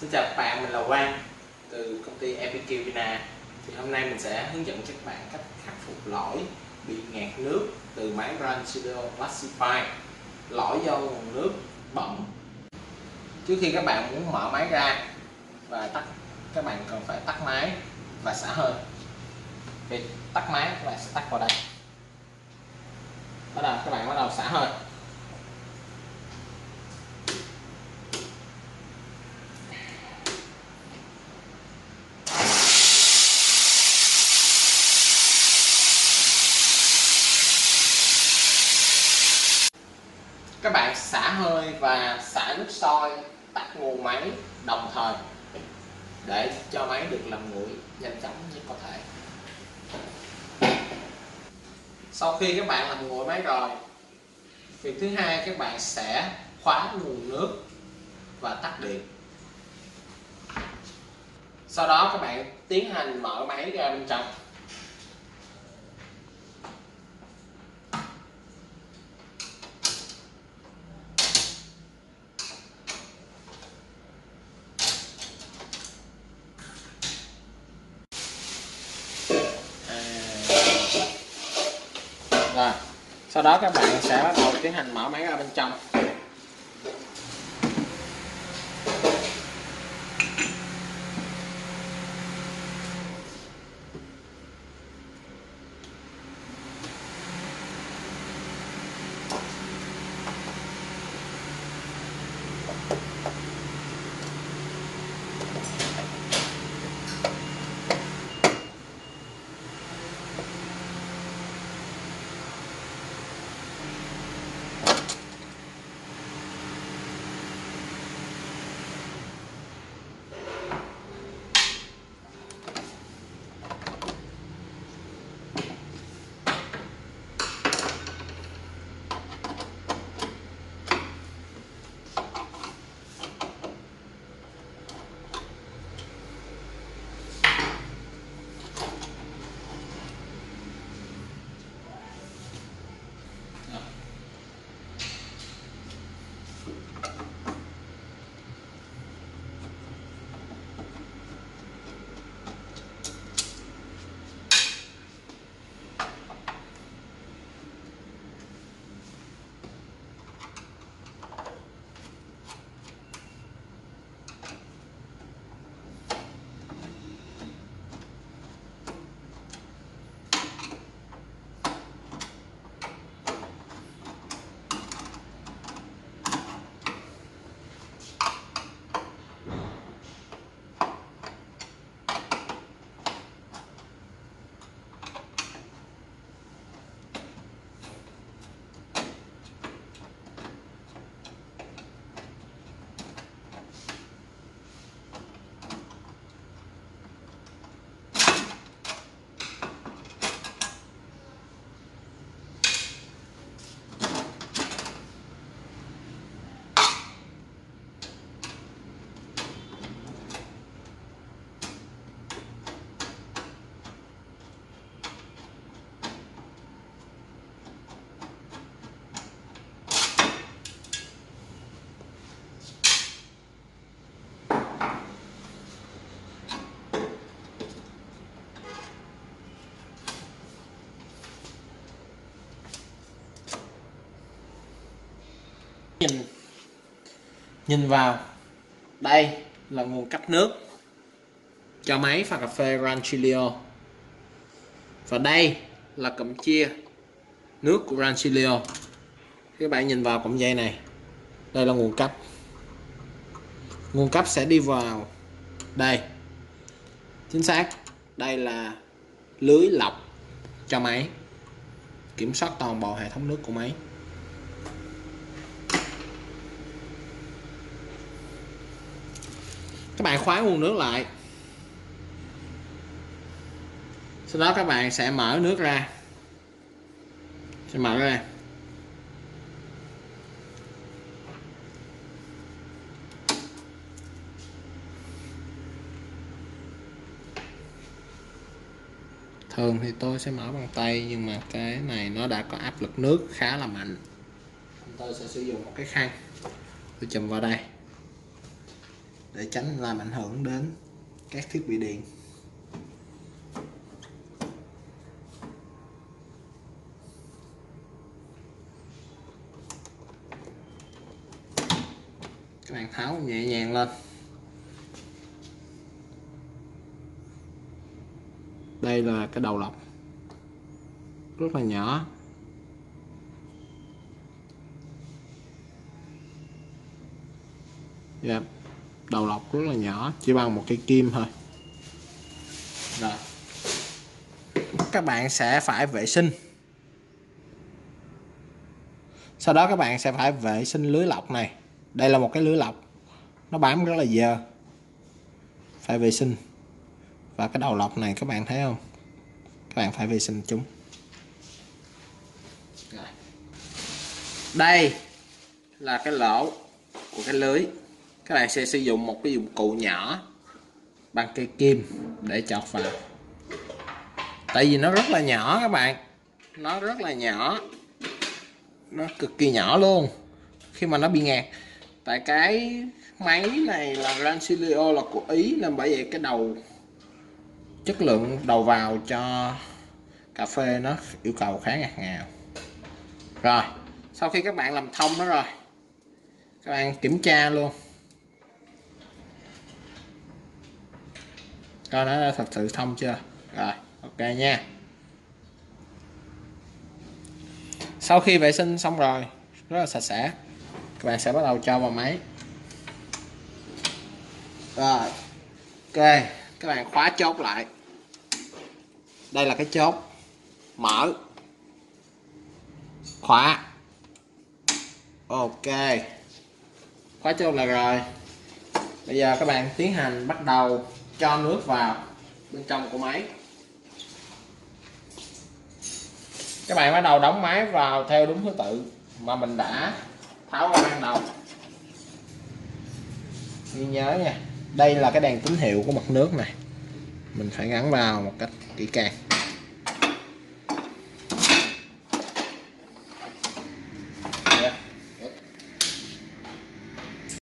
Xin chào các bạn, mình là Quang từ công ty EPQ Vina. Thì hôm nay mình sẽ hướng dẫn cho các bạn cách khắc phục lỗi bị ngạt nước từ máy Rancido Classify. Lỗi do nguồn nước bẩn. Trước khi các bạn muốn mở máy ra và tắt các bạn cần phải tắt máy và xả hơi. Thì tắt máy các bạn sẽ tắt vào đây. Bắt đầu các bạn bắt đầu xả hơi. Các bạn xả hơi và xả nước sôi, tắt nguồn máy đồng thời để cho máy được làm nguội nhanh chóng nhất có thể. Sau khi các bạn làm nguội máy rồi, việc thứ hai, các bạn sẽ khóa nguồn nước và tắt điện. Sau đó, các bạn tiến hành mở máy ra bên trong. Rồi, sau đó các bạn sẽ bắt đầu tiến hành mở máy ra bên trong. Nhìn. Nhìn vào. Đây là nguồn cấp nước cho máy pha cà phê Rancilio và đây là cụm chia nước của Rancilio các bạn nhìn vào cụm dây này, đây là nguồn cấp. Nguồn cấp sẽ đi vào đây. Chính xác, đây là lưới lọc cho máy. Kiểm soát toàn bộ hệ thống nước của máy. Các bạn khóa nguồn nước lại. Sau đó các bạn sẽ mở nước ra. Sẽ mở ra. Thường thì tôi sẽ mở bằng tay, nhưng mà cái này nó đã có áp lực nước khá là mạnh. Tôi sẽ sử dụng một cái khăn. Tôi chùm vào đây để tránh làm ảnh hưởng đến các thiết bị điện. Các bạn tháo nhẹ nhàng lên. Đây là cái đầu lọc rất là nhỏ. Yeah. Đầu lọc rất là nhỏ, chỉ bằng một cây kim thôi. Rồi. Các bạn sẽ phải vệ sinh. Sau đó các bạn sẽ phải vệ sinh lưới lọc này. Đây là một cái lưới lọc. Nó bám rất là dơ. Phải vệ sinh. Và cái đầu lọc này các bạn thấy không? Các bạn phải vệ sinh chúng. Đây là cái lỗ của cái lưới các bạn sẽ sử dụng một cái dụng cụ nhỏ, bằng cây kim để chọt vào. Tại vì nó rất là nhỏ các bạn. Nó rất là nhỏ. Nó cực kỳ nhỏ luôn. Khi mà nó bị ngạt tại cái máy này là Rancilio là của Ý, nên bởi vậy cái đầu, chất lượng đầu vào cho cà phê nó yêu cầu khá ngặt ngào. Rồi, sau khi các bạn làm thông nó rồi, các bạn kiểm tra luôn. Coi nó đã thật sự thông chưa? Rồi, ok nha. Sau khi vệ sinh xong rồi, rất là sạch sẽ. Các bạn sẽ bắt đầu cho vào máy. Rồi, ok. Các bạn khóa chốt lại. Đây là cái chốt. Mở. Khóa. Ok. Khóa chốt là rồi. Bây giờ các bạn tiến hành bắt đầu cho nước vào bên trong của máy. Các bạn bắt đầu đóng máy vào theo đúng thứ tự mà mình đã tháo ra ban đầu. Ghi nhớ nha, đây là cái đèn tín hiệu của mặt nước này. Mình phải gắn vào một cách kỹ càng.